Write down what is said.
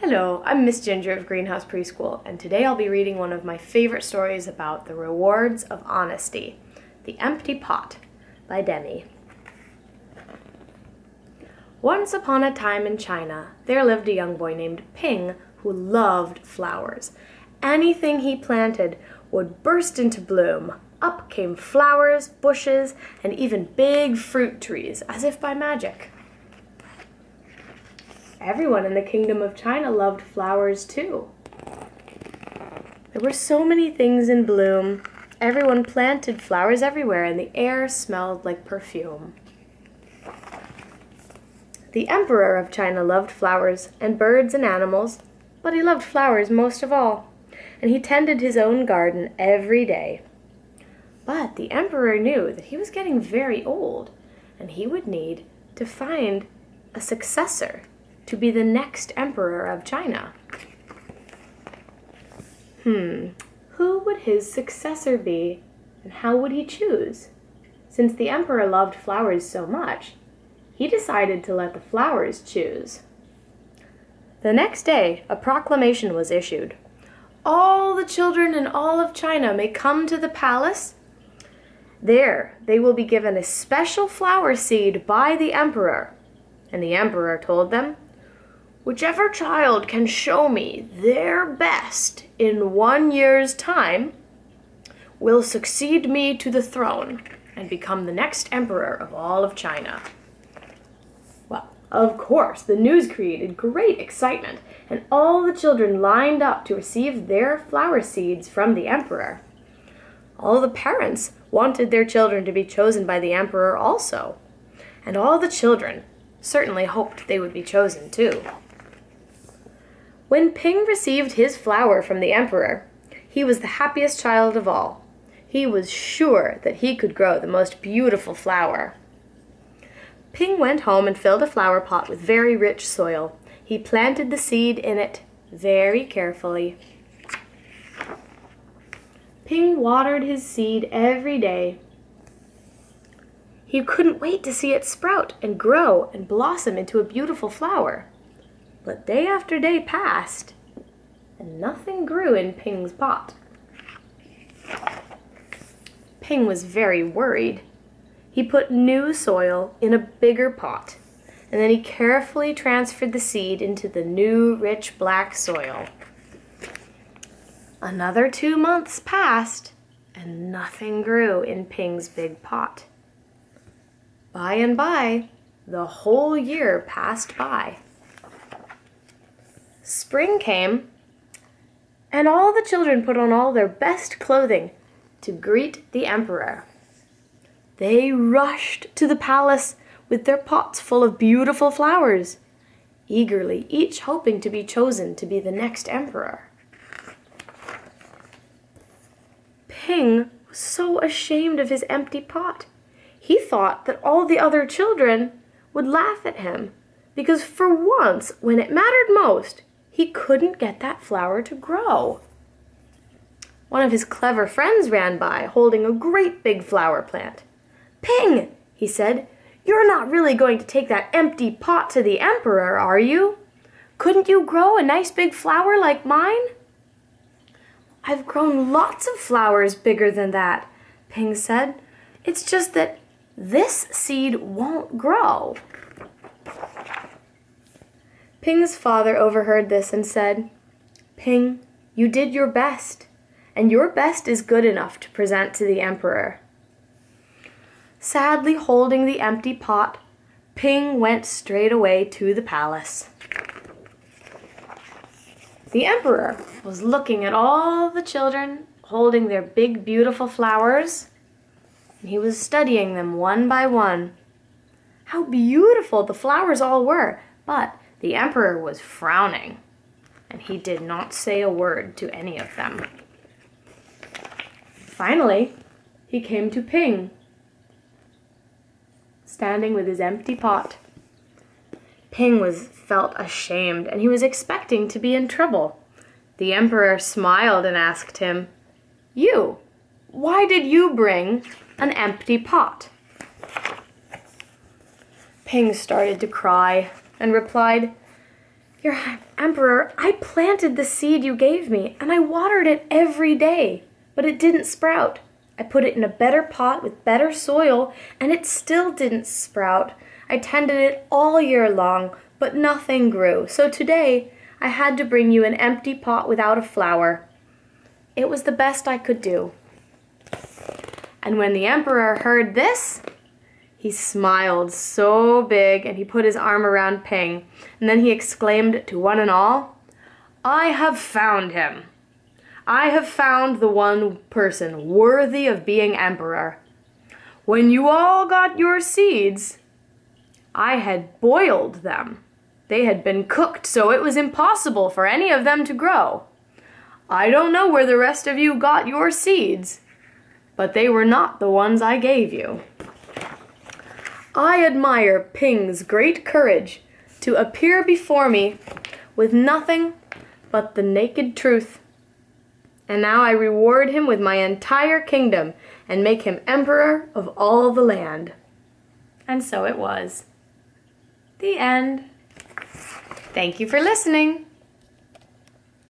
Hello, I'm Miss Ginger of Greenhouse Preschool, and today I'll be reading one of my favorite stories about the rewards of honesty The Empty Pot by Demi. Once upon a time in China, there lived a young boy named Ping who loved flowers. Anything he planted would burst into bloom. Up came flowers, bushes, and even big fruit trees, as if by magic. Everyone in the kingdom of China loved flowers too. There were so many things in bloom. Everyone planted flowers everywhere, and the air smelled like perfume. The emperor of China loved flowers and birds and animals, but he loved flowers most of all, and he tended his own garden every day. But the emperor knew that he was getting very old, and he would need to find a successor to be the next emperor of China. Hmm, who would his successor be, and how would he choose? Since the emperor loved flowers so much, he decided to let the flowers choose. The next day, a proclamation was issued. All the children in all of China may come to the palace. There, they will be given a special flower seed by the emperor. And the emperor told them Whichever child can show me their best in one year's time will succeed me to the throne and become the next emperor of all of China. Well, of course, the news created great excitement, and all the children lined up to receive their flower seeds from the emperor. All the parents wanted their children to be chosen by the emperor also, and all the children certainly hoped they would be chosen too. When Ping received his flower from the emperor, he was the happiest child of all. He was sure that he could grow the most beautiful flower. Ping went home and filled a flower pot with very rich soil. He planted the seed in it very carefully. Ping watered his seed every day. He couldn't wait to see it sprout and grow and blossom into a beautiful flower. But day after day passed, and nothing grew in Ping's pot. Ping was very worried. He put new soil in a bigger pot, and then he carefully transferred the seed into the new rich black soil. Another two months passed, and nothing grew in Ping's big pot. By and by, the whole year passed by. Spring came, and all the children put on all their best clothing to greet the emperor. They rushed to the palace with their pots full of beautiful flowers, eagerly, each hoping to be chosen to be the next emperor. Ping was so ashamed of his empty pot. He thought that all the other children would laugh at him because for once, when it mattered most, he couldn't get that flower to grow. One of his clever friends ran by, holding a great big flower plant. Ping, he said, you're not really going to take that empty pot to the emperor, are you? Couldn't you grow a nice big flower like mine? I've grown lots of flowers bigger than that, Ping said. It's just that this seed won't grow. Ping's father overheard this and said, Ping, you did your best, and your best is good enough to present to the emperor. Sadly holding the empty pot, Ping went straight away to the palace. The emperor was looking at all the children holding their big, beautiful flowers, and he was studying them one by one. How beautiful the flowers all were, but the emperor was frowning, and he did not say a word to any of them. Finally, he came to Ping, standing with his empty pot. Ping was felt ashamed, and he was expecting to be in trouble. The emperor smiled and asked him, You, why did you bring an empty pot? Ping started to cry and replied, Your Emperor, I planted the seed you gave me, and I watered it every day, but it didn't sprout. I put it in a better pot with better soil, and it still didn't sprout. I tended it all year long, but nothing grew. So today, I had to bring you an empty pot without a flower. It was the best I could do. And when the Emperor heard this, he smiled so big and he put his arm around Ping, and then he exclaimed to one and all, I have found him. I have found the one person worthy of being emperor. When you all got your seeds, I had boiled them. They had been cooked so it was impossible for any of them to grow. I don't know where the rest of you got your seeds, but they were not the ones I gave you. I admire Ping's great courage to appear before me with nothing but the naked truth and now I reward him with my entire kingdom and make him emperor of all the land. And so it was. The end. Thank you for listening.